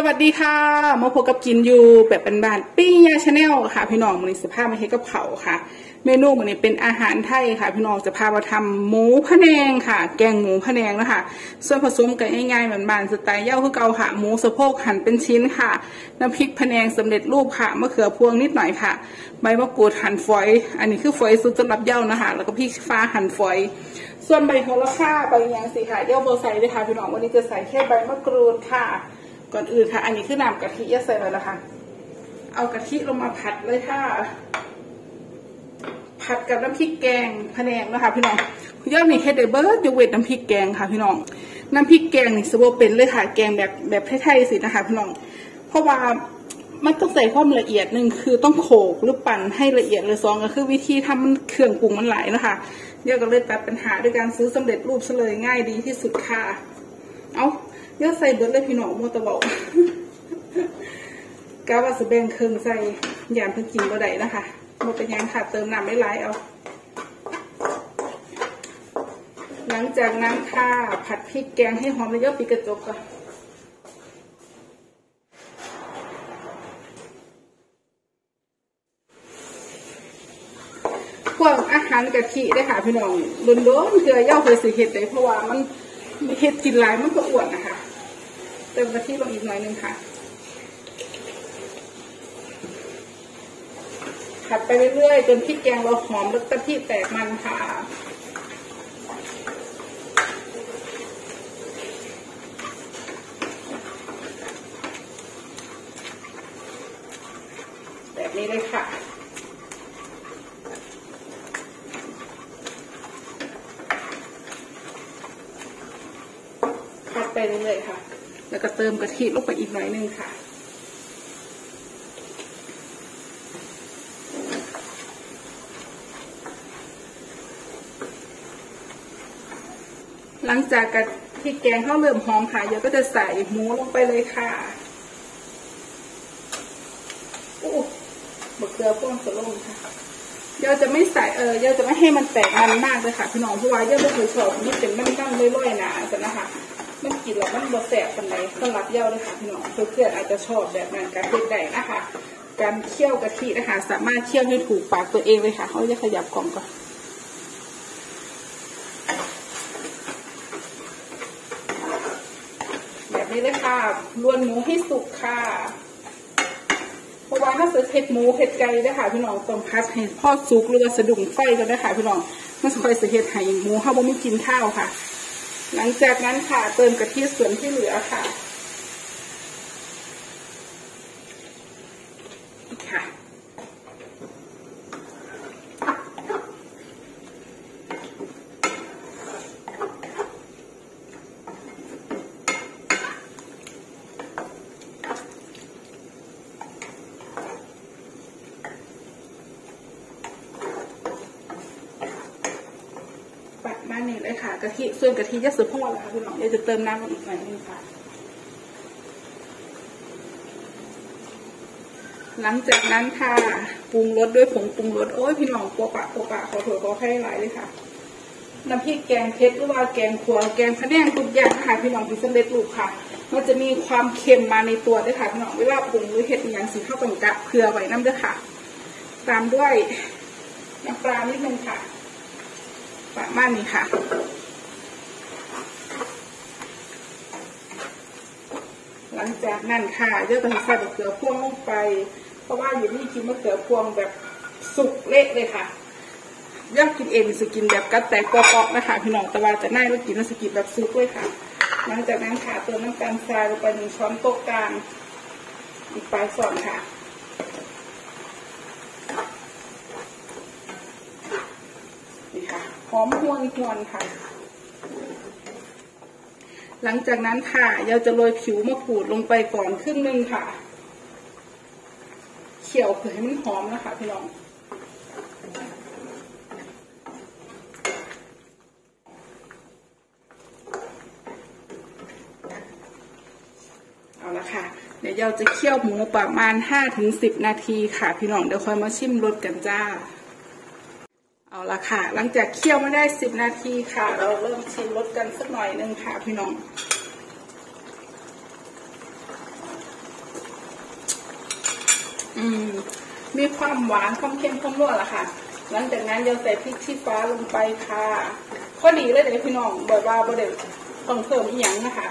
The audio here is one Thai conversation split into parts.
สวัสดีค่ะมาพบกับกินอยู่แบบเป็นบ้านปิ้งยาชาแนลค่ะ พี่น้องมันนี้สภาพมาเฮ็ดกับเผาค่ะ เมนูมันนี้เป็นอาหารไทยค่ะ พี่น้องจะพามาทำหมูพะแนงค่ะ แกงหมูพะแนงนะคะส่วนผสมกันง่ายๆเหมือนบ้านสไตล์เย่าคือเก่าค่ะหมูสะโพกหั่นเป็นชิ้นค่ะ น้ำพริกพะแนงสำเร็จรูปค่ะมะเขือพวงนิดหน่อยค่ะ ใบมะกรูดหั่นฝอย อันนี้คือฝอยสุดสำหรับเย่านะคะ แล้วก็พริกฟ้าหั่นฝอย ส่วนใบโหระพาใบยางสีค่ะเดี๋ยวโบใส่เลยค่ะพี่น้องวันนี้จะใส่แค่ใบมะกรูดค่ะ ก่อนอื่นค่ะ อันนี้คือน้ำกะทิยัดใส่เลยนะคะเอากะทิลงมาผัดเลยค่ะ ผัดกับน้ำพริกแกงพะแนงนะคะ พี่น้องคุณย่ามีแค่เดเบิร์ดยกเว้นน้ำพริกแกงค่ะ พี่น้อง น้ำพริกแกงนี่สโบเป็นเลยค่ะ แกงแบบแบบไทยๆสินะคะ พี่น้อง เพราะว่ามันต้องใส่ความละเอียดหนึ่งคือต้องโขกหรือปั่นให้ละเอียดเลยสองก็คือวิธีทำมันเครื่องปรุงมันหลายนะคะเดี๋ยวก็เลยตัดปัญหาด้วยการซื้อสำเร็จรูปเฉลยง่ายดีที่สุดค่ะ เอา เดี๋ยวใส่เบิร์ดเลยพี่น้องโมตะบอกกาว่าสแบงเครื่องใส่ยามเพิ่งกินก็ได้นะคะโมเป็นยังค่ะเติมน้ำไม่ไหลเอา หลังจากนั้นค่ะผัดพริกแกงให้หอมแล้วก็ปิดกระจกก่อนพวกอาหารกะทิได้ค่ะพี่น้องโดนๆเถื่อย่าเคยสิเห็ดได้เพราะว่ามันเห็ดกินหลายมันก็อ้วนนะคะ ติมกะทิลงอีกหน่อยหนึ่งค่ะ ผัดไปเรื่อยๆจนพริกแกงเราหอมแล้วกะทิแตกมันค่ะแบบนี้เลยค่ะผัดไปเรื่อยๆค่ะ แล้วก็เติมกะทิลงไปอีกหน่อยนึงค่ะหลังจากกะทิแกงเข้าเริ่มหอมค่ะเดี๋ยวก็จะใส่หมูลงไปเลยค่ะโอ้บะเกลือพ่วงสลงค่ะเดี๋ยวจะไม่ใส่เออเดี๋ยวจะไม่ให้มันแตกมันมากเลยค่ะพี่น้องเพราะว่าเดี๋ยวไม่เคยชอบนี่เป็นมันตั้งๆร่อยๆนาแต่นะคะ มันกินแล้วมันบะแสบกันไหนสำหรับเย้าเลยค่ะพี่น้องเพื่อนๆอาจจะชอบแบบนั้นการเฮ็ดได้นะคะการเคี่ยวกะทินะคะสามารถเคี่ยวให้ถูกปากตัวเองเลยค่ะเขาจะขยับกล่องก่อนแบบนี้เลยค่ะลวนหมูให้สุกค่ะเพราะว่าถ้าเกิดเผ็ดหมูเผ็ดไก่ได้ค่ะพี่น้องต้องพัดให้พอสุกหรือว่าสะดุ้งไฟกันได้ค่ะพี่น้องมันจะค่อยเสียเห็ดให้หมูข้าบ่ไม่กินข้าวค่ะ หลังจากนั้นค่ะเติมกะทิส่วนที่เหลือค่ะค่ะดมา นี่เลยค่ะกะทิส่วนกะทิจะสุดพ่อแล้วค่ะพี่น้องเดี๋ยวจะเติมน้ำลงอีกหน่อยนึงค่ะ หลังจากนั้นค่ะปรุงรสด้วยผงปรุงรสโอ้ยพี่น้องปัวปะปัวปะขอโทษขอให้หลายเลยค่ะน้ำพริกแกงเพชรหรือว่าแกงขัวแกงพะแนงทุกอย่างค่ะพี่น้องที่สำเร็จรูปค่ะ มันจะมีความเค็มมาในตัวด้วยค่ะพี่น้องเวลาปรุงหรือเห็ดอย่างสีข้าวตังกะเผื่อไว้น้ำด้วยค่ะ ตามด้วยน้ำปลานิดนึงค่ะ ประมาณนี้ค่ะหลังจากนั้นค่ะเดี๋ยวต้องใส่มะเขือพวงลงไป เพราะว่าอยู่นี่กินมะเขือพวงแบบสุกเละเลยค่ะย่ากินเองสกินแบบกัดแตกกรอบๆนะคะพี่น้องแต่ว่าจะน่าไม่กินสกินแบบซุกเลยค่ะ หลังจากนั้นค่ะเติมน้ำตาลทรายลงไปหนึ่งช้อนโต๊ะกลางอีกปลายส่วนค่ะ นี่ค่ะ หอมหวนหวนค่ะ หลังจากนั้นค่ะเราจะโรยผิวมะกรูดลงไปก่อนครึ่งหนึงค่ะ เขี่ยวเพื่อให้มันหอมนะคะพี่น้องเอาละค่ะ เดี๋ยวเราจะเคี่ยวหมูประมาณห้าถึงสิบนาทีค่ะ พี่น้องเดี๋ยวค่อยมาชิมรสกันจ้า เอาละค่ะ หลังจากเคี่ยวมาได้สิบนาทีค่ะ เราเริ่มชิมรสกันสักหน่อยหนึงค่ะพี่น้องอืมมีความหวานความเค็มความนัวละค่ะ หลังจากนั้นเราใส่พริกชี้ฟ้าลงไปค่ะพอดีเลยเดี๋ยวพี่น้องบอกว่าบ่เด็ต้องเพิ่มอีกอย่างนะคะ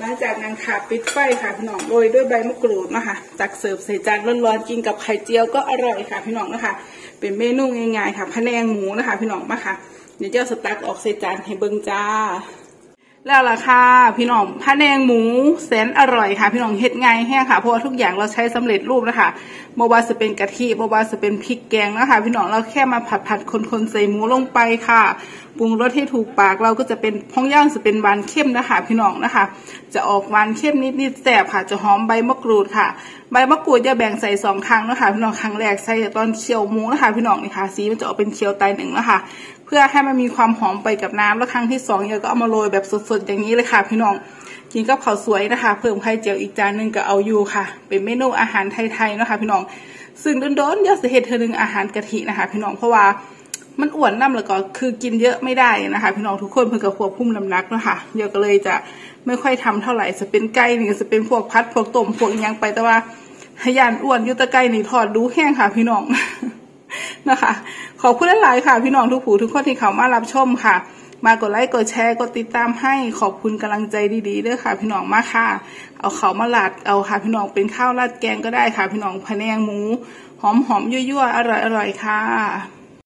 หลังจากนั้นค่ะปิดไฟค่ะพี่น้องโรยด้วยใบมะกรูดนะคะตักเสิร์ฟใส่จานร้อนๆกินกับไข่เจียวก็อร่อยค่ะพี่น้องนะคะ เป็นเมนูง่ายๆค่ะพะแนงหมูนะคะ พี่น้องมาค่ะ เดี๋ยวเจ้าสตักออกใส่จานให้เบิ่งจ้า แล้วล่ะค่ะ พี่น้องพะแนงหมูแสนอร่อยค่ะ พี่น้องเฮ็ดง่ายแห้งค่ะเพราะว่าทุกอย่างเราใช้สำเร็จรูปนะคะบ่ว่าจะเป็นกะทิบ่ว่าจะเป็นพริกแกงนะคะ พี่น้องเราแค่มาผัดผัดคนคนๆใส่หมูลงไปค่ะปรุงรสให้ถูกปากเราก็จะเป็นพ้องย่างจะเป็นหวานเข้มนะคะ พี่น้องนะคะ จะออกหวานเข้มนิดๆแสบค่ะ จะหอมใบมะกรูดค่ะ ใบมะกรูดจะแบ่งใส่สองครั้งนะคะพี่น้องครั้งแรกใส่ตอนเคี่ยวหมูนะคะพี่น้องนี่ค่ะสีมันจะออกเป็นเคี่ยวไตหนึ่งนะคะเพื่อให้มันมีความหอมไปกับน้ำแล้วครั้งที่สองเนี่ยก็เอามาโรยแบบสดๆอย่างนี้เลยค่ะ พี่น้องกินกับข้าวสวยนะคะ เพิ่มไข่เจียวอีกจานหนึ่งก็เอาอยู่ค่ะ เป็นเมนูอาหารไทยๆนะคะพี่น้องซึ่งโดนๆเดี๋ยวจะเฮ็ดเธอหนึ่งอาหารกะทินะคะ พี่น้องเพราะว่า มันอ้วนน้ำแล้วก็คือกินเยอะไม่ได้นะคะ พี่น้องทุกคนเพื่อกับควบคุมน้ำหนักนะคะเดี๋ยวก็เลยจะไม่ค่อยทำเท่าไหร่จะเป็นไก่นี่จะเป็นพวกพัดพวกต้มพวกยังไปแต่ว่าหยานอ้วนยุตะไก่นี่ทอดดูแห้งค่ะ พี่น้องนะคะ ขอบคุณหลายๆค่ะ พี่น้องทุกผู้ทุกคนที่เขามารับชมค่ะ มากดไลค์กดแชร์กดติดตามให้ขอบคุณกำลังใจดีๆด้วยค่ะ พี่น้องมากค่ะ เอาเขามาลาดเอาค่ะ พี่น้องเป็นข้าวราดแกงก็ได้ค่ะ พี่น้องพะแนงหมูหอมๆยั่วๆอร่อยๆค่ะ